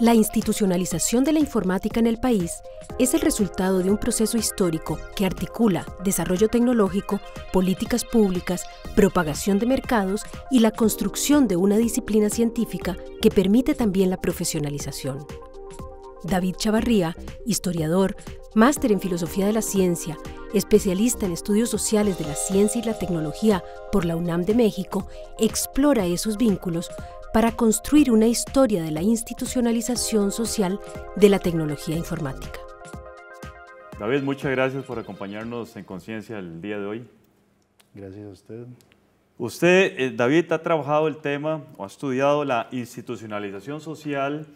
La institucionalización de la informática en el país es el resultado de un proceso histórico que articula desarrollo tecnológico, políticas públicas, propagación de mercados y la construcción de una disciplina científica que permite también la profesionalización. David Chavarría, historiador, máster en Filosofía de la Ciencia, especialista en estudios sociales de la ciencia y la tecnología por la UNAM de México, explora esos vínculos para construir una historia de la institucionalización social de la tecnología informática. David, muchas gracias por acompañarnos en Conciencia el día de hoy. Gracias a usted. Usted, eh, David, ha trabajado el tema o ha estudiado la institucionalización social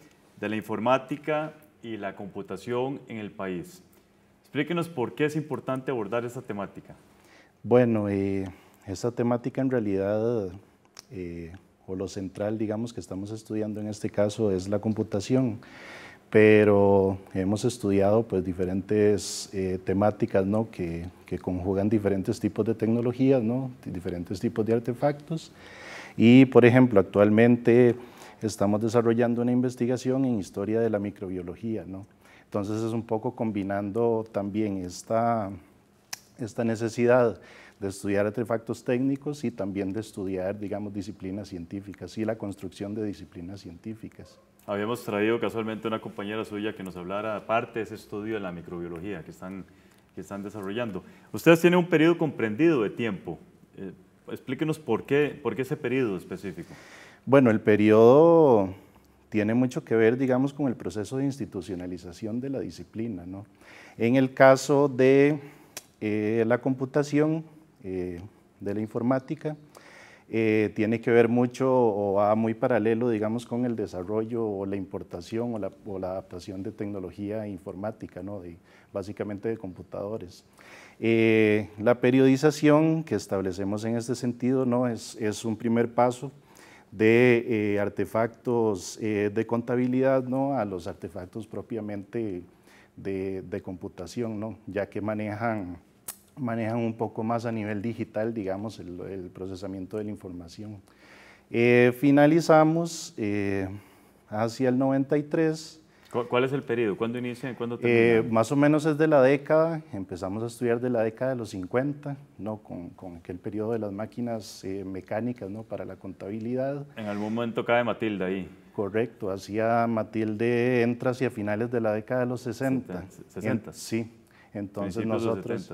de la informática y la computación en el país. Explíquenos por qué es importante abordar esta temática. Bueno, eh, esta temática en realidad eh, o lo central, digamos, que estamos estudiando en este caso es la computación, pero hemos estudiado pues diferentes eh, temáticas, ¿no? Que, conjugan diferentes tipos de tecnologías, ¿no? Diferentes tipos de artefactos. Y, por ejemplo, actualmente estamos desarrollando una investigación en historia de la microbiología, ¿no? Entonces es un poco combinando también esta, esta necesidad de estudiar artefactos técnicos y también de estudiar, digamos, disciplinas científicas y la construcción de disciplinas científicas. Habíamos traído casualmente una compañera suya que nos hablara parte de ese estudio de la microbiología que están, que están desarrollando. Ustedes tienen un periodo comprendido de tiempo. Eh, explíquenos por qué, por qué ese periodo específico. Bueno, el periodo tiene mucho que ver, digamos, con el proceso de institucionalización de la disciplina. ¿no? En el caso de eh, la computación, eh, de la informática, eh, tiene que ver mucho o va muy paralelo, digamos, con el desarrollo o la importación o la, adaptación de tecnología informática, ¿no? de, básicamente de computadores. La periodización que establecemos en este sentido ¿no? es un primer paso de artefactos de contabilidad ¿no? a los artefactos propiamente de, de computación, ¿no? ya que manejan manejan un poco más a nivel digital, digamos, el, procesamiento de la información. Eh, finalizamos eh, hacia el 93. ¿Cuál es el periodo? ¿Cuándo inicia y cuándo termina? Eh, más o menos es de la década, empezamos a estudiar de la década de los 50, ¿no? con, con aquel periodo de las máquinas mecánicas ¿no? para la contabilidad. En algún momento cae Matilde ahí. Correcto, hacia Matilde entra hacia finales de la década de los 60. 60. sí, entonces nosotros,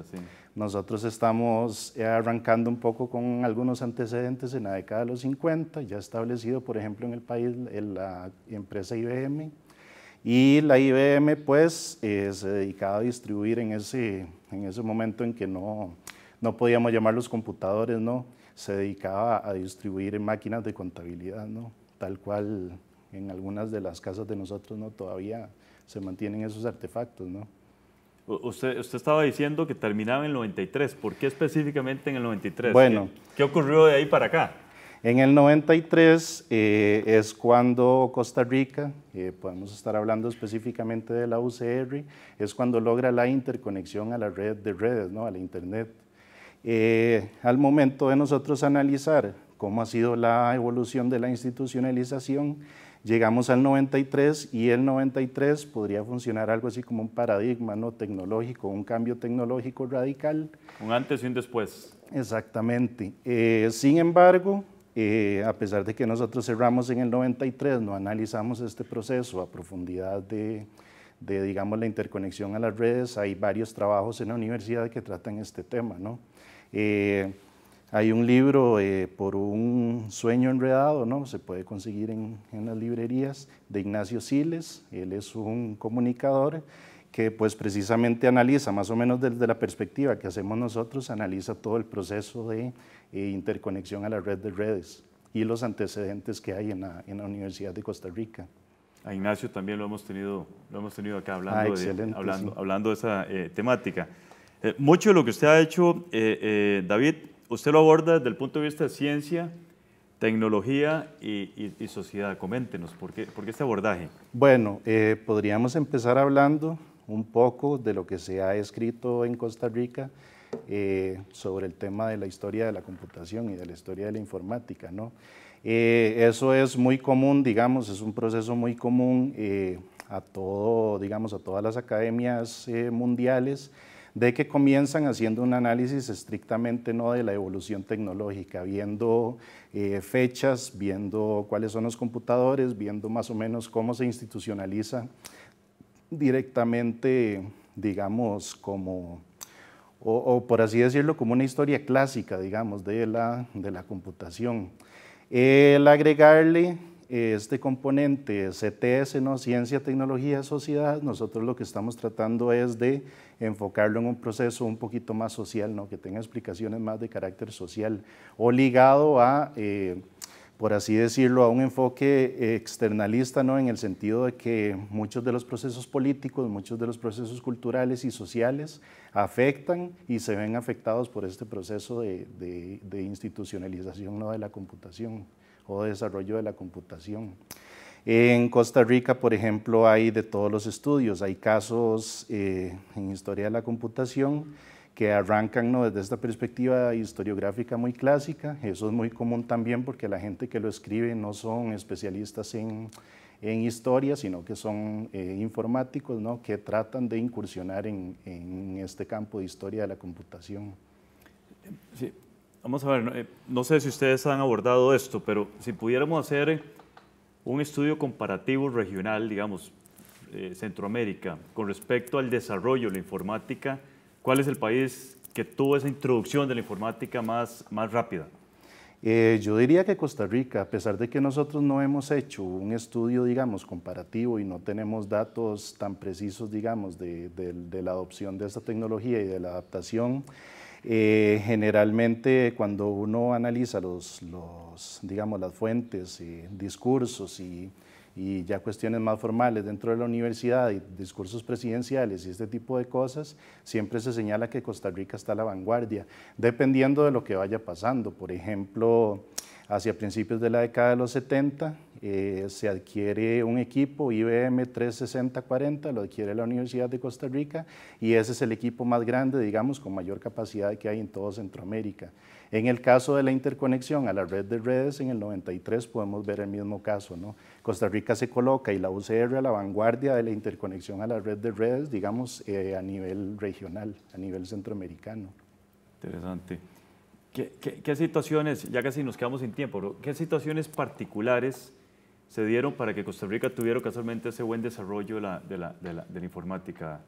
nosotros estamos arrancando un poco con algunos antecedentes en la década de los 50, ya establecido por ejemplo en el país en la empresa IBM, y la IBM pues eh, se dedicaba a distribuir en ese, en ese momento en que no, no podíamos llamar los computadores, ¿no? se dedicaba a distribuir máquinas de contabilidad, ¿no? tal cual en algunas de las casas de nosotros no todavía se mantienen esos artefactos. ¿no? Usted, usted estaba diciendo que terminaba en el 93. ¿Por qué específicamente en el 93? Bueno. ¿Qué, ocurrió de ahí para acá? En el 93 eh, es cuando Costa Rica, eh, podemos estar hablando específicamente de la UCR, es cuando logra la interconexión a la red de redes, ¿no? a la Internet. Eh, al momento de nosotros analizar cómo ha sido la evolución de la institucionalización, Llegamos al 93 y el 93 podría funcionar algo así como un paradigma ¿no? tecnológico, un cambio tecnológico radical. Un antes y un después. Exactamente. Eh, sin embargo, eh, a pesar de que nosotros cerramos en el 93, no analizamos este proceso a profundidad de, digamos, la interconexión a las redes, hay varios trabajos en la universidad que tratan este tema, ¿no? Eh, hay un libro eh, por un sueño enredado, ¿no? se puede conseguir en, las librerías, de Ignacio Siles, él es un comunicador que pues precisamente analiza, más o menos desde la perspectiva que hacemos nosotros, analiza todo el proceso de eh, interconexión a la red de redes y los antecedentes que hay en la, Universidad de Costa Rica. A Ignacio también lo hemos tenido, lo hemos tenido acá hablando, ah, de, hablando, hablando de esa eh, temática. mucho de lo que usted ha hecho, David, usted lo aborda desde el punto de vista de ciencia, tecnología y, sociedad. Coméntenos, ¿por qué, ¿por qué, este abordaje? Bueno, eh, podríamos empezar hablando un poco de lo que se ha escrito en Costa Rica eh, sobre el tema de la historia de la computación y de la historia de la informática. ¿no? eso es muy común, digamos, es un proceso muy común a, todo, digamos, a todas las academias mundiales de que comienzan haciendo un análisis estrictamente no de la evolución tecnológica, viendo eh, fechas, viendo cuáles son los computadores, viendo más o menos cómo se institucionaliza directamente, digamos, como, o, por así decirlo, como una historia clásica, digamos, de la, de la computación. El agregarle este componente CTS, ¿no? Ciencia, Tecnología, Sociedad, nosotros lo que estamos tratando es de enfocarlo en un proceso un poquito más social, ¿no? que tenga explicaciones más de carácter social o ligado a, eh, por así decirlo, a un enfoque externalista, ¿no? en el sentido de que muchos de los procesos políticos, muchos de los procesos culturales y sociales afectan y se ven afectados por este proceso de, de institucionalización ¿no? de la computación o desarrollo de la computación. En Costa Rica, por ejemplo, hay de todos los estudios, hay casos eh, en historia de la computación que arrancan ¿no? desde esta perspectiva historiográfica muy clásica. Eso es muy común también porque la gente que lo escribe no son especialistas en, en historia, sino que son eh, informáticos ¿no? que tratan de incursionar en, en, este campo de historia de la computación. Sí, Vamos a ver, eh, no, sé si ustedes han abordado esto, pero si pudiéramos hacer eh, un estudio comparativo regional, digamos, eh, Centroamérica, con respecto al desarrollo de la informática, ¿cuál es el país que tuvo esa introducción de la informática más, más rápida? yo diría que Costa Rica, a pesar de que nosotros no hemos hecho un estudio, digamos, comparativo y no tenemos datos tan precisos, digamos, de, de la adopción de esta tecnología y de la adaptación, eh, generalmente cuando uno analiza los, digamos, las fuentes, y discursos y, y, ya cuestiones más formales dentro de la universidad y discursos presidenciales y este tipo de cosas, siempre se señala que Costa Rica está a la vanguardia, dependiendo de lo que vaya pasando. Por ejemplo, hacia principios de la década de los 70, eh, se adquiere un equipo IBM 36040, lo adquiere la Universidad de Costa Rica y ese es el equipo más grande, digamos, con mayor capacidad que hay en todo Centroamérica. En el caso de la interconexión a la red de redes, en el 93 podemos ver el mismo caso. ¿no? Costa Rica se coloca y la UCR a la vanguardia de la interconexión a la red de redes, digamos, eh, a nivel regional, a nivel centroamericano. Interesante. ¿Qué, qué, situaciones, ya casi nos quedamos sin tiempo, qué situaciones particulares se dieron para que Costa Rica tuviera casualmente ese buen desarrollo de la, de la, de la, de la informática,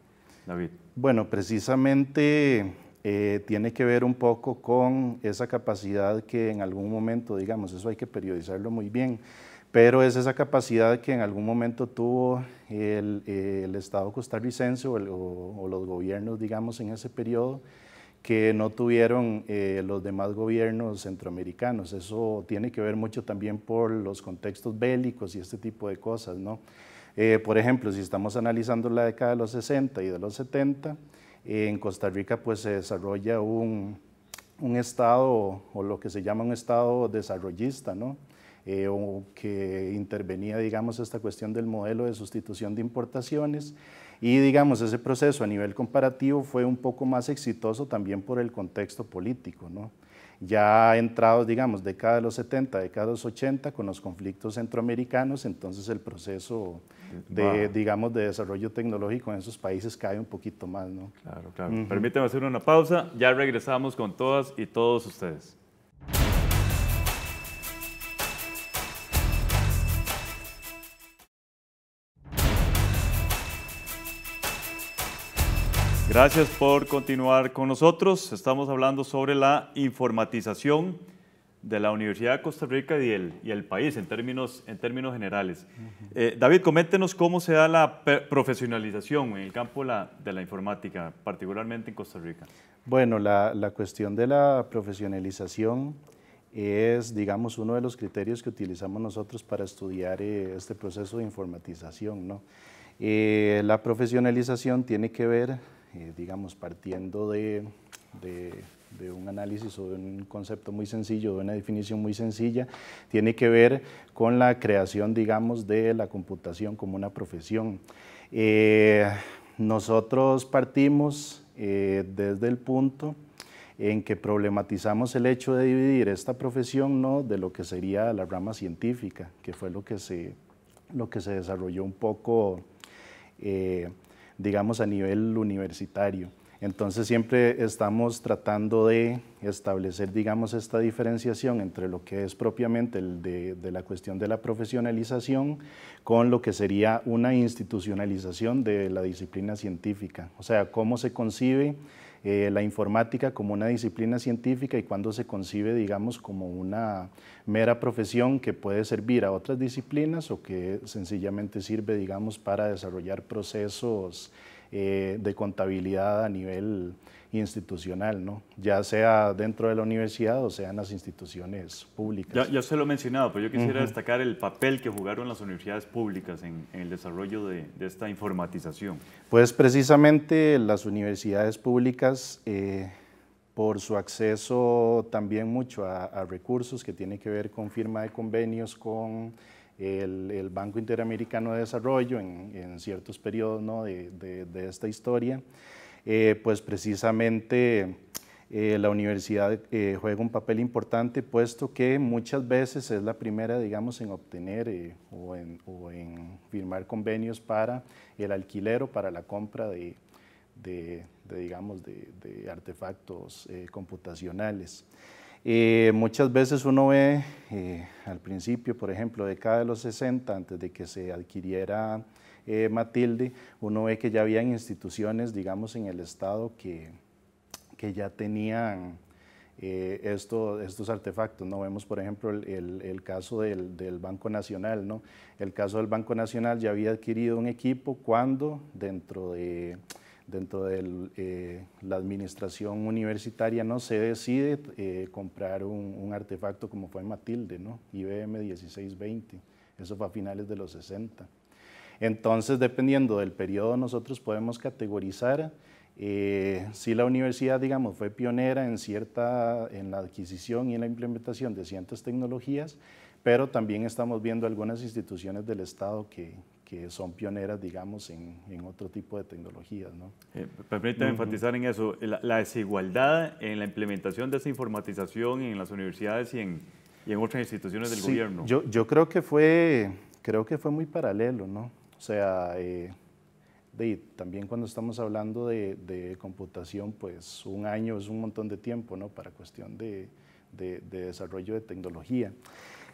David? Bueno, precisamente eh, tiene que ver un poco con esa capacidad que en algún momento, digamos, eso hay que periodizarlo muy bien, pero es esa capacidad que en algún momento tuvo el, el Estado costarricense o, o, los gobiernos, digamos, en ese periodo, que no tuvieron eh, los demás gobiernos centroamericanos. Eso tiene que ver mucho también por los contextos bélicos y este tipo de cosas. ¿no? Eh, por ejemplo, si estamos analizando la década de los 60 y de los 70, en Costa Rica pues se desarrolla un, un, estado o lo que se llama un estado desarrollista, ¿no? Eh, o que intervenía, digamos, esta cuestión del modelo de sustitución de importaciones y digamos, ese proceso a nivel comparativo fue un poco más exitoso también por el contexto político, ¿no? Ya entrados, digamos, década de los 70, década de los 80, con los conflictos centroamericanos, entonces el proceso de, digamos, de desarrollo tecnológico en esos países cae un poquito más, ¿no? Claro, claro. Permíteme hacer una pausa, ya regresamos con todas y todos ustedes. Gracias por continuar con nosotros. Estamos hablando sobre la informatización de la Universidad de Costa Rica y el, y el país en términos, en términos generales. Eh, David, coméntenos cómo se da la profesionalización en el campo la, de la informática, particularmente en Costa Rica. Bueno, la, la, cuestión de la profesionalización es, digamos, uno de los criterios que utilizamos nosotros para estudiar eh, este proceso de informatización. ¿no? Eh, la profesionalización tiene que ver eh, digamos, partiendo de, un análisis o de un concepto muy sencillo, de una definición muy sencilla, tiene que ver con la creación, digamos, de la computación como una profesión. Eh, nosotros partimos eh, desde el punto en que problematizamos el hecho de dividir esta profesión ¿no? de lo que sería la rama científica, que fue lo que se, lo que se desarrolló un poco, digamos, a nivel universitario. Entonces siempre estamos tratando de establecer, digamos, esta diferenciación entre lo que es propiamente el de, de, la cuestión de la profesionalización con lo que sería una institucionalización de la disciplina científica. O sea, cómo se concibe eh, la informática como una disciplina científica y cuando se concibe, digamos, como una mera profesión que puede servir a otras disciplinas o que sencillamente sirve, digamos, para desarrollar procesos eh, de contabilidad a nivel institucional, ¿no? ya sea dentro de la universidad o sea en las instituciones públicas. Ya, se lo he mencionado, pero yo quisiera destacar el papel que jugaron las universidades públicas en, el desarrollo de, esta informatización. Pues precisamente las universidades públicas, eh, por su acceso también mucho a, recursos que tiene que ver con firma de convenios con el, Banco Interamericano de Desarrollo en, ciertos periodos ¿no? de, de esta historia, eh, pues precisamente eh, la universidad eh, juega un papel importante puesto que muchas veces es la primera, digamos, en obtener o en, firmar convenios para el alquiler o para la compra de, digamos, de, artefactos computacionales. muchas veces uno ve al principio, por ejemplo, de cada de los 60, antes de que se adquiriera eh, Matilde, uno ve que ya habían instituciones, digamos, en el Estado que, que ya tenían eh, estos artefactos. ¿no? Vemos, por ejemplo, el, caso del, Banco Nacional. ¿no? El caso del Banco Nacional ya había adquirido un equipo cuando dentro de, dentro de eh, la administración universitaria no se decide comprar un, un, artefacto como fue Matilde, ¿no? IBM 1620. Eso fue a finales de los 60. Entonces, dependiendo del periodo, nosotros podemos categorizar eh, si la universidad, digamos, fue pionera en, cierta, en la adquisición y en la implementación de ciertas tecnologías, pero también estamos viendo algunas instituciones del Estado que, que son pioneras, digamos, en, en, otro tipo de tecnologías. ¿no? Eh, permítame enfatizar en eso, la, desigualdad en la implementación de esa informatización en las universidades y en, y en otras instituciones del gobierno. Yo, yo creo que fue, creo que fue muy paralelo, ¿no? O sea, eh, también cuando estamos hablando de, computación, pues un año es un montón de tiempo, ¿no? Para cuestión de, desarrollo de tecnología.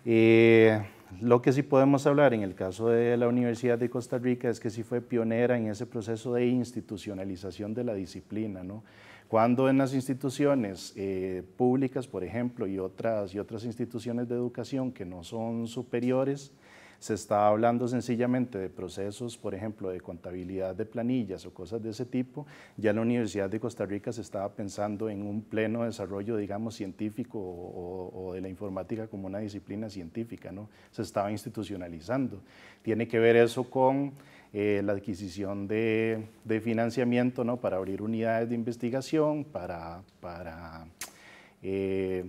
Eh, lo que sí podemos hablar en el caso de la Universidad de Costa Rica es que sí fue pionera en ese proceso de institucionalización de la disciplina, ¿no? Cuando en las instituciones eh, públicas, por ejemplo, y otras, y otras instituciones de educación que no son superiores, se está hablando sencillamente de procesos, por ejemplo, de contabilidad de planillas o cosas de ese tipo, ya la Universidad de Costa Rica se estaba pensando en un pleno desarrollo, digamos, científico o, de la informática como una disciplina científica, ¿no? Se estaba institucionalizando. Tiene que ver eso con eh, la adquisición de, financiamiento, ¿no? Para abrir unidades de investigación, para... para eh,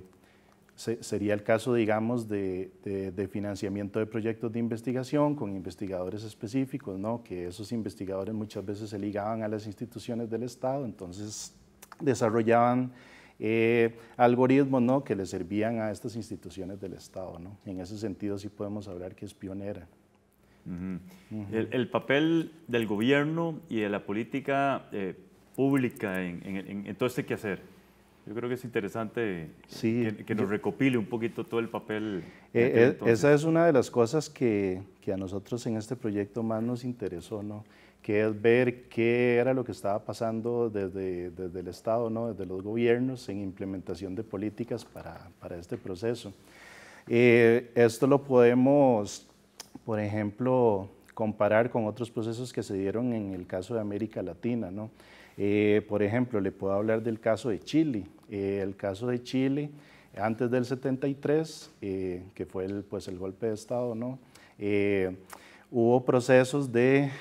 sería el caso, digamos, de, financiamiento de proyectos de investigación con investigadores específicos, ¿no? que esos investigadores muchas veces se ligaban a las instituciones del Estado, entonces desarrollaban eh, algoritmos ¿no? que le servían a estas instituciones del Estado. ¿no? En ese sentido sí podemos hablar que es pionera. el, papel del gobierno y de la política eh, pública en, en, en todo este quehacer. Yo creo que es interesante que, nos recopile un poquito todo el papel. Eh, eh, esa es una de las cosas que, que, a nosotros en este proyecto más nos interesó, ¿no? que es ver qué era lo que estaba pasando desde, desde el Estado, ¿no? desde los gobiernos en implementación de políticas para, para este proceso. Eh, esto lo podemos, por ejemplo, comparar con otros procesos que se dieron en el caso de América Latina. ¿no? por ejemplo, le puedo hablar del caso de Chile. Eh, el caso de Chile, antes del 73, eh, que fue el, pues, el golpe de Estado, ¿no? Eh, hubo procesos de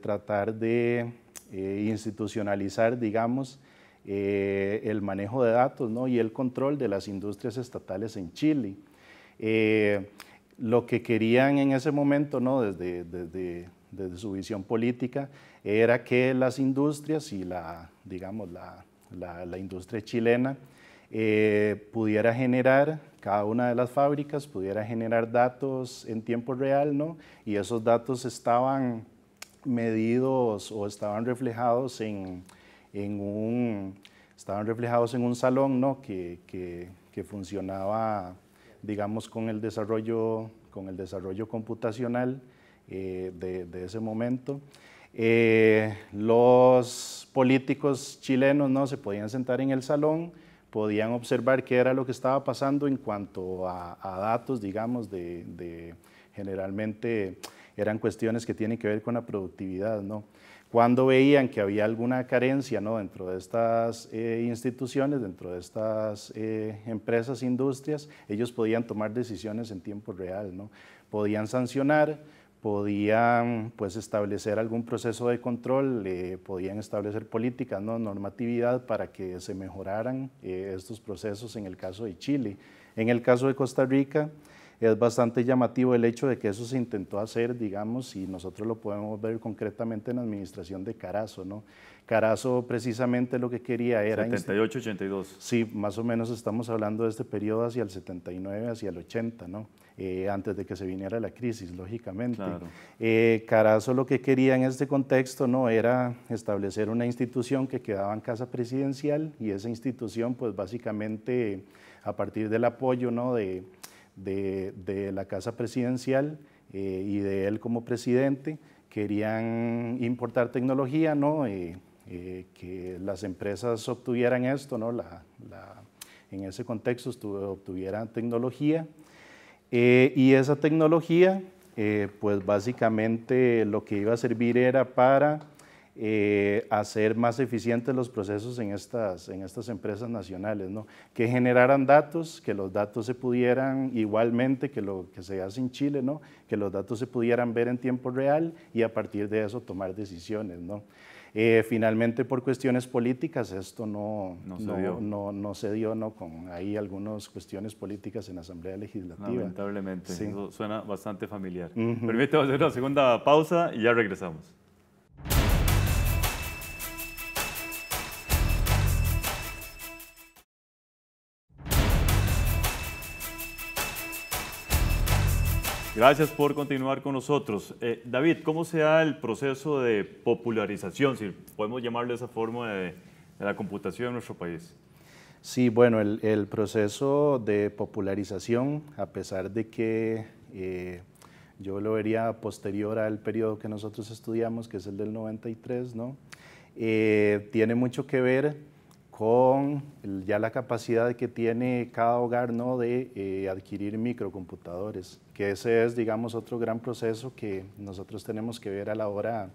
tratar de institucionalizar, digamos, el manejo de datos ¿no? y el control de las industrias estatales en Chile. lo que querían en ese momento, ¿no? desde, desde, desde su visión política, era que las industrias y la, digamos, la, la, industria chilena, eh, pudiera generar, cada una de las fábricas pudiera generar datos en tiempo real, ¿no? Y esos datos estaban medidos o estaban reflejados en, un, estaban reflejados en un salón, ¿no? Que, que funcionaba, digamos, con el desarrollo, con el desarrollo computacional eh, de, ese momento. Eh, los políticos chilenos no se podían sentar en el salón, podían observar qué era lo que estaba pasando en cuanto a, datos, digamos, de, generalmente eran cuestiones que tienen que ver con la productividad, ¿no? Cuando veían que había alguna carencia ¿no? dentro de estas eh, instituciones, dentro de estas empresas, industrias, ellos podían tomar decisiones en tiempo real, ¿no? Podían sancionar, podían pues, establecer algún proceso de control, eh, podían establecer políticas, ¿no? normatividad para que se mejoraran eh, estos procesos en el caso de Chile. En el caso de Costa Rica es bastante llamativo el hecho de que eso se intentó hacer, digamos, y nosotros lo podemos ver concretamente en la administración de Carazo. ¿no? Carazo precisamente lo que quería era... 78-82. Sí, más o menos estamos hablando de este periodo hacia el 79, hacia el 80, ¿no? Eh, antes de que se viniera la crisis, lógicamente. Eh, Carazo lo que quería en este contexto no era establecer una institución que quedaba en casa presidencial y esa institución pues básicamente a partir del apoyo ¿no? de, de, la casa presidencial eh, y de él como presidente querían importar tecnología, ¿no? que las empresas obtuvieran esto, ¿no? La, en ese contexto obtuvieran tecnología eh, y esa tecnología, eh, pues básicamente lo que iba a servir era para eh, hacer más eficientes los procesos en estas, en estas empresas nacionales, ¿no? que generaran datos, que los datos se pudieran igualmente que lo que se hace en Chile, ¿no? que los datos se pudieran ver en tiempo real y a partir de eso tomar decisiones. ¿no? Eh, finalmente, por cuestiones políticas, esto no, no, se, dio. No, se dio, ¿no? con ahí algunas cuestiones políticas en la Asamblea Legislativa. Lamentablemente, eso suena bastante familiar. Permítame hacer una segunda pausa y ya regresamos. Gracias por continuar con nosotros. Eh, David, ¿cómo se da el proceso de popularización, si podemos llamarlo de esa forma, de, la computación en nuestro país? Sí, bueno, el, proceso de popularización, a pesar de que eh, yo lo vería posterior al periodo que nosotros estudiamos, que es el del 93, ¿no? Eh, tiene mucho que ver con ya la capacidad que tiene cada hogar ¿no? de eh, adquirir microcomputadores, que ese es, digamos, otro gran proceso que nosotros tenemos que ver a la hora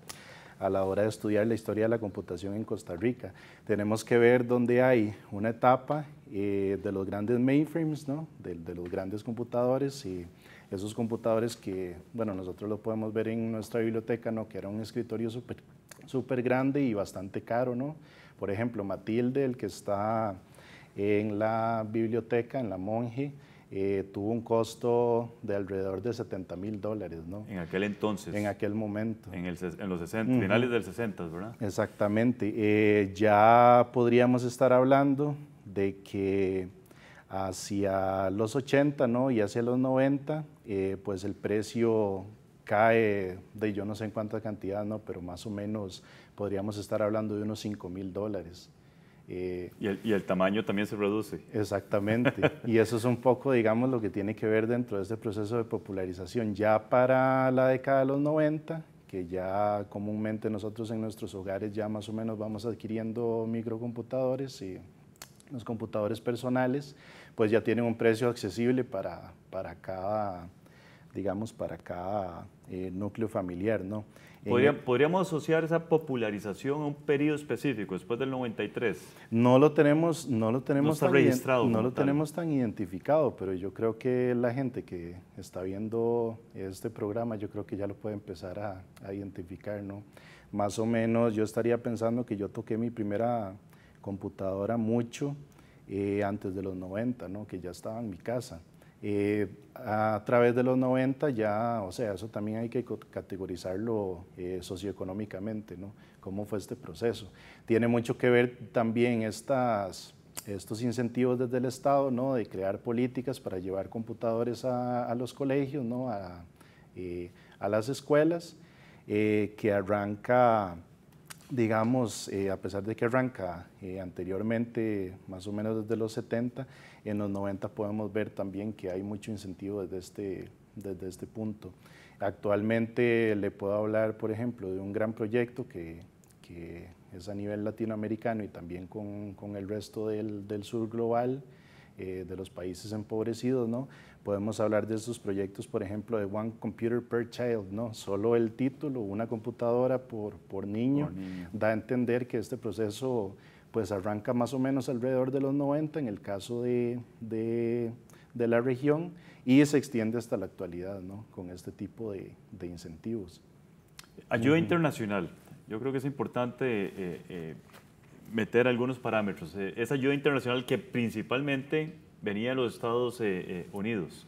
a la hora de estudiar la historia de la computación en Costa Rica. Tenemos que ver dónde hay una etapa eh, de los grandes mainframes, ¿no? de, los grandes computadores y esos computadores que, bueno, nosotros lo podemos ver en nuestra biblioteca, ¿no? que era un escritorio súper super grande y bastante caro, ¿no? Por ejemplo, Matilde, el que está en la biblioteca, en la Monje, eh, tuvo un costo de alrededor de 70 mil dólares, ¿no? En aquel entonces. En aquel momento. En, los 60, finales del 60, ¿verdad? Exactamente. Eh, ya podríamos estar hablando de que hacia los 80, ¿no? Y hacia los 90, eh, pues el precio cae de yo no sé en cuánta cantidad, ¿no? Pero más o menos podríamos estar hablando de unos 5 mil dólares. Eh, y, el, y, el, tamaño también se reduce. Exactamente. y eso es un poco, digamos, lo que tiene que ver dentro de este proceso de popularización. Ya para la década de los 90, que ya comúnmente nosotros en nuestros hogares ya más o menos vamos adquiriendo microcomputadores y los computadores personales, pues ya tienen un precio accesible para, para cada, digamos, para cada eh, núcleo familiar, ¿no? ¿Podríamos asociar esa popularización a un periodo específico, después del 93? No lo tenemos, no lo tenemos, tan, registrado no lo tenemos tan identificado, pero yo creo que la gente que está viendo este programa, yo creo que ya lo puede empezar a, identificar, ¿no? Más o menos yo estaría pensando que yo toqué mi primera computadora mucho eh, antes de los 90, ¿no? Que ya estaba en mi casa. Eh, a través de los 90 ya, o sea, eso también hay que categorizarlo eh, socioeconómicamente, ¿no? ¿Cómo fue este proceso? Tiene mucho que ver también estas, estos incentivos desde el Estado, ¿no? De crear políticas para llevar computadores a, los colegios, ¿no? A, eh, a las escuelas, que arranca digamos, eh, a pesar de que arranca eh, anteriormente, más o menos desde los 70, en los 90 podemos ver también que hay mucho incentivo desde este, desde este punto. Actualmente le puedo hablar, por ejemplo, de un gran proyecto que, que es a nivel latinoamericano y también con, con el resto del, del sur global, eh, de los países empobrecidos, ¿no? Podemos hablar de estos proyectos, por ejemplo, de One Computer per Child, ¿no? Solo el título, una computadora por, por, niño, da a entender que este proceso pues arranca más o menos alrededor de los 90 en el caso de, de, de la región y se extiende hasta la actualidad, ¿no? Con este tipo de, de incentivos. Ayuda internacional. Yo creo que es importante eh, eh, meter algunos parámetros. Eh, esa ayuda internacional que principalmente venía de los Estados eh, eh, Unidos.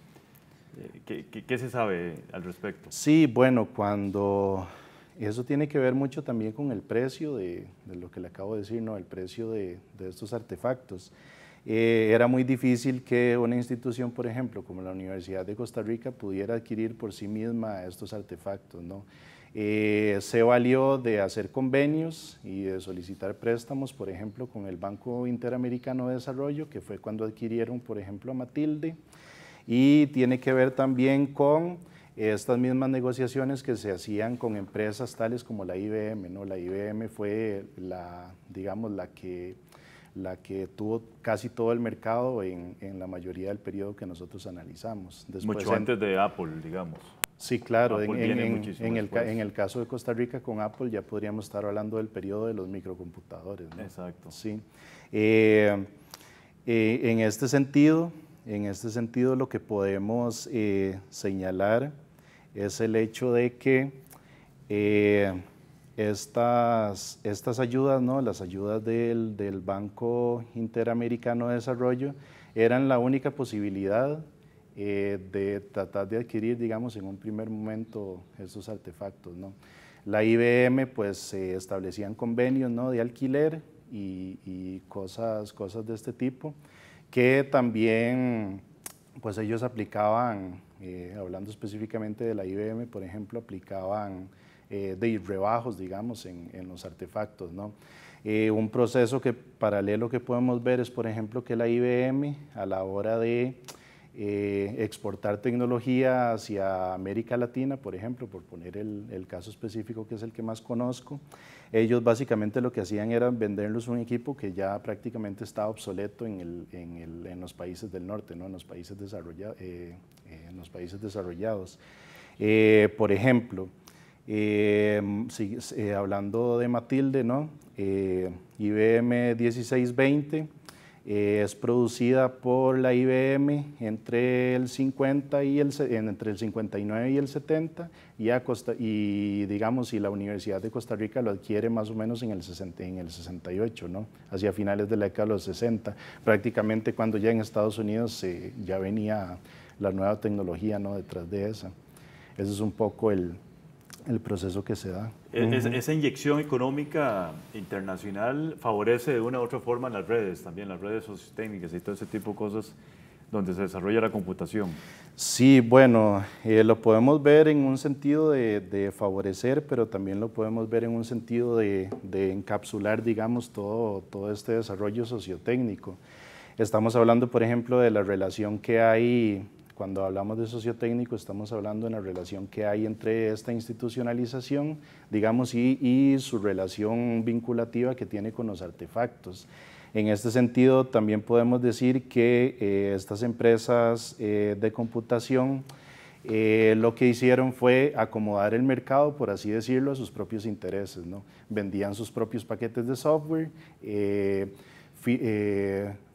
¿Qué, ¿Qué, se sabe al respecto? Sí, bueno, cuando... Eso tiene que ver mucho también con el precio de, de lo que le acabo de decir, ¿no? el precio de, de estos artefactos. era muy difícil que una institución, por ejemplo, como la Universidad de Costa Rica, pudiera adquirir por sí misma estos artefactos. ¿no? Eh, se valió de hacer convenios y de solicitar préstamos, por ejemplo, con el Banco Interamericano de Desarrollo, que fue cuando adquirieron, por ejemplo, a Matilde, y tiene que ver también con estas mismas negociaciones que se hacían con empresas tales como la IBM. ¿no? La IBM fue la, digamos, la que, la que tuvo casi todo el mercado en, en la mayoría del periodo que nosotros analizamos. Mucho antes de Apple, digamos. Sí, claro. En, el, caso de Costa Rica con Apple ya podríamos estar hablando del periodo de los microcomputadores. Exacto. Sí. Eh, eh, en este sentido, en este sentido lo que podemos eh, señalar es el hecho de que estas, estas ayudas, ¿no? las ayudas del, del Banco Interamericano de Desarrollo, eran la única posibilidad eh, de tratar de adquirir, digamos, en un primer momento esos artefactos. ¿no? La IBM, pues, se establecían convenios ¿no? de alquiler y, cosas, cosas de este tipo, que también, pues, ellos aplicaban, eh, hablando específicamente de la IBM, por ejemplo, aplicaban eh, de rebajos, digamos, en, en los artefactos, ¿no? un proceso que paralelo que podemos ver es, por ejemplo, que la IBM a la hora de eh, exportar tecnología hacia América Latina, por ejemplo, por poner el, caso específico que es el que más conozco, ellos básicamente lo que hacían era venderlos un equipo que ya prácticamente estaba obsoleto en, los países del norte, ¿no? en, los países eh, eh, desarrollados. por ejemplo, hablando de Matilde, ¿no? IBM 1620, eh, es producida por la IBM entre el 50 y el entre el 59 y el 70 y, y digamos si la Universidad de Costa Rica lo adquiere más o menos en el 60, en el 68, ¿no? Hacia finales de la década de los 60, prácticamente cuando ya en Estados Unidos ya venía la nueva tecnología, ¿no? Detrás de esa. Ese es un poco el, el proceso que se da. esa inyección económica internacional favorece de una u otra forma las redes, también las redes sociotécnicas y todo ese tipo de cosas donde se desarrolla la computación. Sí, bueno, eh, lo podemos ver en un sentido de, favorecer, pero también lo podemos ver en un sentido de, de encapsular, digamos, todo, todo este desarrollo sociotécnico. Estamos hablando, por ejemplo, de la relación que hay cuando hablamos de sociotécnico estamos hablando de la relación que hay entre esta institucionalización, digamos, y, su relación vinculativa que tiene con los artefactos. En este sentido, también podemos decir que eh, estas empresas eh, de computación eh, lo que hicieron fue acomodar el mercado, por así decirlo, a sus propios intereses. ¿no? Vendían sus propios paquetes de software,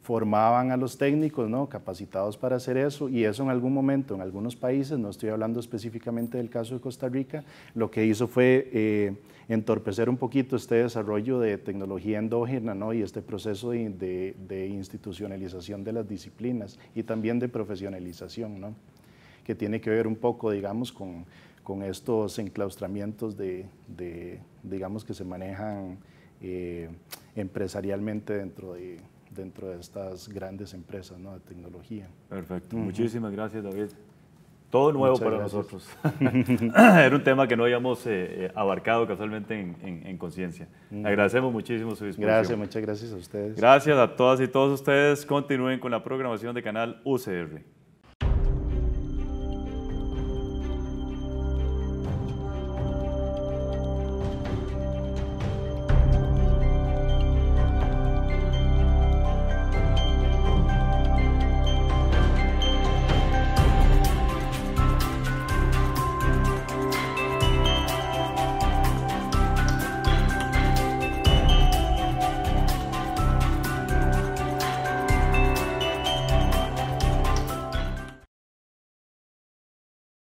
formaban a los técnicos, ¿no? capacitados para hacer eso, y eso en algún momento, en algunos países, no estoy hablando específicamente del caso de Costa Rica, lo que hizo fue eh, entorpecer un poquito este desarrollo de tecnología endógena ¿no? y este proceso de, institucionalización de las disciplinas y también de profesionalización, ¿no? que tiene que ver un poco, digamos, con, estos enclaustramientos de, de, digamos, que se manejan eh, empresarialmente dentro de dentro de estas grandes empresas ¿no? de tecnología. Perfecto. Muchísimas gracias, David. Todo nuevo para nosotros. Era un tema que no habíamos eh, eh, abarcado casualmente en, conciencia. Agradecemos muchísimo su disposición. Gracias, muchas gracias a ustedes. Gracias a todas y todos ustedes. Continúen con la programación de canal UCR.